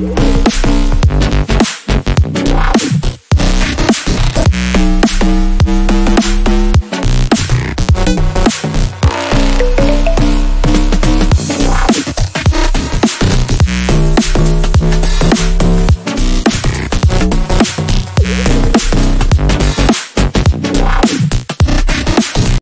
Thank.